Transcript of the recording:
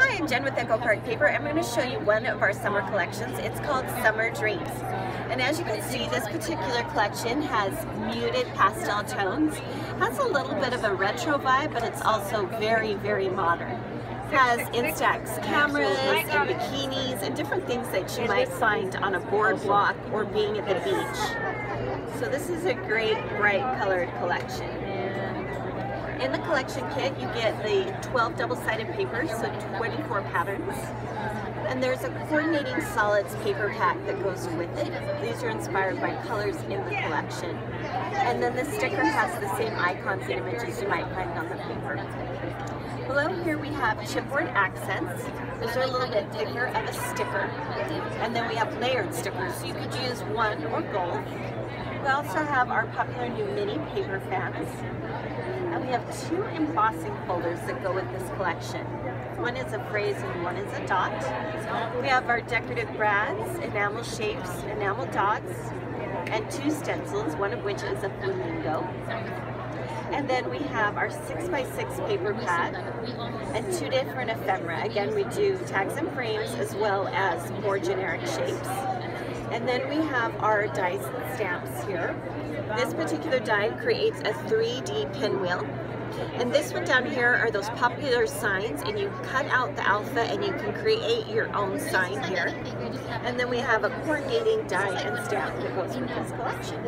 Hi, I'm Jen with Echo Park Paper. I'm going to show you one of our summer collections. It's called Summer Dreams. And as you can see, this particular collection has muted pastel tones. Has a little bit of a retro vibe, but it's also very, very modern. Has Instax cameras and bikinis and different things that you might find on a boardwalk or being at the beach. So this is a great bright colored collection. In the collection kit, you get the 12 double-sided papers, so 24 patterns. And there's a coordinating solids paper pack that goes with it. These are inspired by colors in the collection. And then the sticker has the same icons and images you might find on the paper. Below here we have chipboard accents. Those are a little bit thicker of a sticker. And then we have layered stickers, so you could use one or both. We also have our popular new mini paper fans. We have two embossing folders that go with this collection. One is a phrase and one is a dot. We have our decorative brads, enamel shapes, enamel dots, and two stencils, one of which is a flamingo. And then we have our 6x6 paper pad and two different ephemera. Again, we do tags and frames as well as more generic shapes. And then we have our dies and stamps here. This particular die creates a 3D pinwheel. And this one down here are those popular signs and you cut out the alpha and you can create your own sign here. And then we have a coordinating die and stamp that goes with this collection.